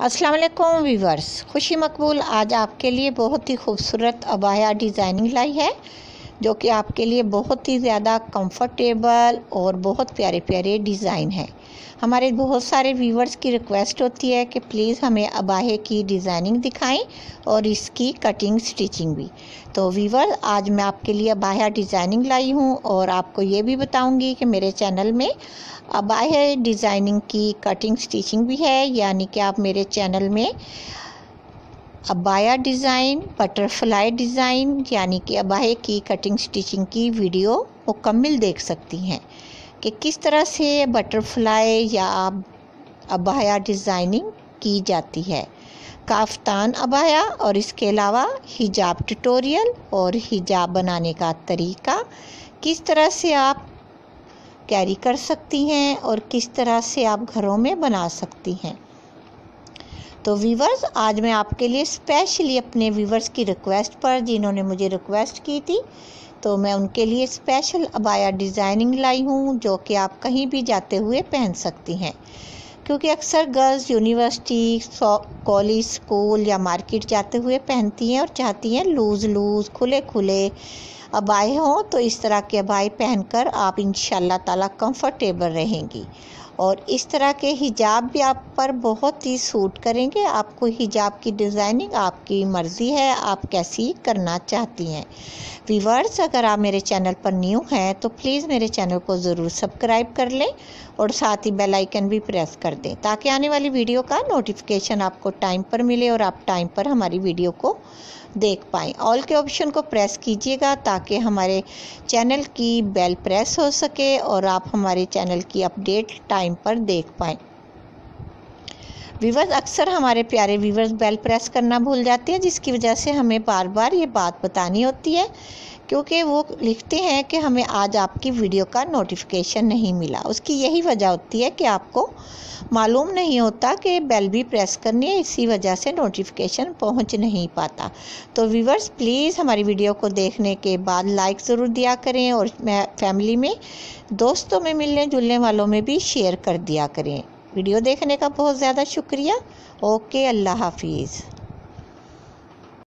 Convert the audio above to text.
वालेकुम वीवर्स खुशी मकबूल आज आपके लिए बहुत ही खूबसूरत अबाया डिज़ाइनिंग लाई है। जो कि आपके लिए बहुत ही ज़्यादा कंफर्टेबल और बहुत प्यारे प्यारे डिज़ाइन है। हमारे बहुत सारे व्यूवर्स की रिक्वेस्ट होती है कि प्लीज़ हमें अबाहे की डिज़ाइनिंग दिखाएँ और इसकी कटिंग स्टिचिंग भी। तो व्यूवर आज मैं आपके लिए अबाया डिज़ाइनिंग लाई हूँ और आपको ये भी बताऊँगी कि मेरे चैनल में अबाया डिज़ाइनिंग की कटिंग स्टिचिंग भी है, यानी कि आप मेरे चैनल में अबाया डिज़ाइन, बटरफ्लाई डिज़ाइन, यानी कि अबाहे की कटिंग स्टिचिंग की वीडियो मुकम्मल देख सकती हैं कि किस तरह से बटरफ्लाई या अबाया डिज़ाइनिंग की जाती है। काफ्तान अबाया और इसके अलावा हिजाब ट्यूटोरियल और हिजाब बनाने का तरीका, किस तरह से आप कैरी कर सकती हैं और किस तरह से आप घरों में बना सकती हैं। तो वीवर्स आज मैं आपके लिए स्पेशली अपने वीवर्स की रिक्वेस्ट पर जिन्होंने मुझे रिक्वेस्ट की थी तो मैं उनके लिए स्पेशल अबाया डिज़ाइनिंग लाई हूँ, जो कि आप कहीं भी जाते हुए पहन सकती हैं। क्योंकि अक्सर गर्ल्स यूनिवर्सिटी कॉलेज स्कूल या मार्केट जाते हुए पहनती हैं और चाहती हैं लूज़ लूज़ खुले खुले अबाए हों तो इस तरह के अबाए पहनकर आप इन ताला कंफर्टेबल रहेंगी। और इस तरह के हिजाब भी आप पर बहुत ही सूट करेंगे। आपको हिजाब की डिज़ाइनिंग आपकी मर्ज़ी है, आप कैसी करना चाहती हैं। वीवर्स अगर आप मेरे चैनल पर न्यू हैं तो प्लीज़ मेरे चैनल को ज़रूर सब्सक्राइब कर लें और साथ ही बेल आइकन भी प्रेस कर दें, ताकि आने वाली वीडियो का नोटिफिकेशन आपको टाइम पर मिले और आप टाइम पर हमारी वीडियो को देख पाएँ। ऑल के ऑप्शन को प्रेस कीजिएगा ताकि हमारे चैनल की बेल प्रेस हो सके और आप हमारे चैनल की अपडेट टाइम पर देख पाएँ। व्यूवर्स अक्सर हमारे प्यारे व्यूवर्स बेल प्रेस करना भूल जाते हैं, जिसकी वजह से हमें बार बार ये बात बतानी होती है, क्योंकि वो लिखते हैं कि हमें आज आपकी वीडियो का नोटिफिकेशन नहीं मिला। उसकी यही वजह होती है कि आपको मालूम नहीं होता कि बेल भी प्रेस करनी है इसी वजह से नोटिफिकेशन पहुँच नहीं पाता। तो व्यूवर्स प्लीज़ हमारी वीडियो को देखने के बाद लाइक ज़रूर दिया करें और फैमिली में, दोस्तों में मिलने, जुलने वालों में भी शेयर कर दिया करें। वीडियो देखने का बहुत ज़्यादा शुक्रिया। ओके अल्लाह हाफिज़।